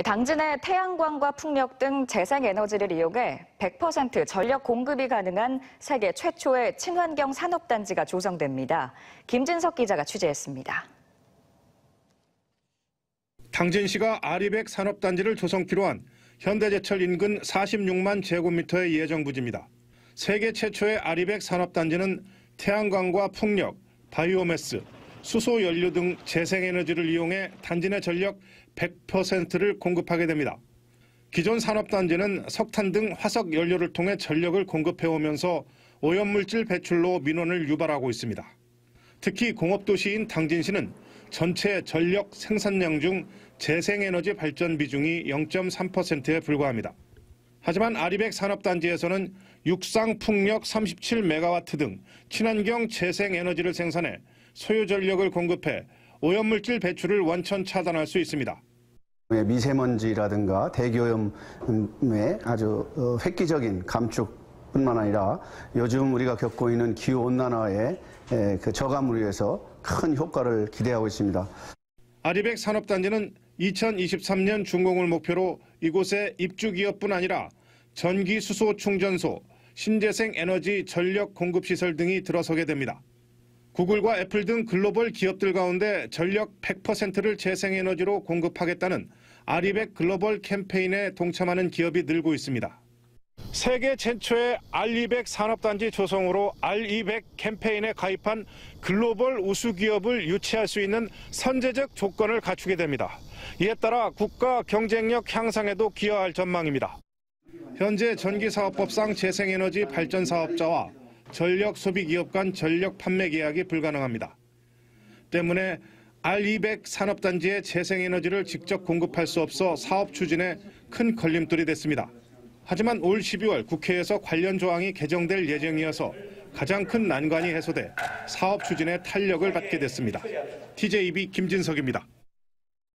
당진의 태양광과 풍력 등 재생에너지를 이용해 100% 전력 공급이 가능한 세계 최초의 친환경 산업단지가 조성됩니다. 김진석 기자가 취재했습니다. 당진시가 아리백 산업단지를 조성키로 한 현대제철 인근 46만 제곱미터의 예정 부지입니다. 세계 최초의 아리백 산업단지는 태양광과 풍력, 바이오매스, 수소 연료 등 재생에너지를 이용해 단지 내 전력 100%를 공급하게 됩니다. 기존 산업단지는 석탄 등 화석 연료를 통해 전력을 공급해 오면서 오염물질 배출로 민원을 유발하고 있습니다. 특히 공업도시인 당진시는 전체 전력 생산량 중 재생에너지 발전 비중이 0.3%에 불과합니다. 하지만 아리백 산업단지에서는 육상 풍력 37메가와트 등 친환경 재생 에너지를 생산해 소요 전력을 공급해 오염물질 배출을 원천 차단할 수 있습니다. 미세먼지라든가 대기오염의 아주 어, 획기적인 감축뿐만 아니라 요즘 우리가 겪고 있는 기후 온난화의 그 저감을 위해서 큰 효과를 기대하고 있습니다. 아리백 산업단지는 2023년 준공을 목표로 이곳에 입주 기업뿐 아니라 전기 수소 충전소, 신재생 에너지 전력 공급 시설 등이 들어서게 됩니다. 구글과 애플 등 글로벌 기업들 가운데 전력 100%를 재생에너지로 공급하겠다는 아리백 글로벌 캠페인에 동참하는 기업이 늘고 있습니다. 세계 최초의 R200 산업단지 조성으로 R200 캠페인에 가입한 글로벌 우수 기업을 유치할 수 있는 선제적 조건을 갖추게 됩니다. 이에 따라 국가 경쟁력 향상에도 기여할 전망입니다. 현재 전기사업법상 재생에너지 발전 사업자와 전력 소비 기업 간 전력 판매 계약이 불가능합니다. 때문에 R200 산업단지의 재생에너지를 직접 공급할 수 없어 사업 추진에 큰 걸림돌이 됐습니다. 하지만 올 12월 국회에서 관련 조항이 개정될 예정이어서 가장 큰 난관이 해소돼 사업 추진에 탄력을 받게 됐습니다. TJB 김진석입니다.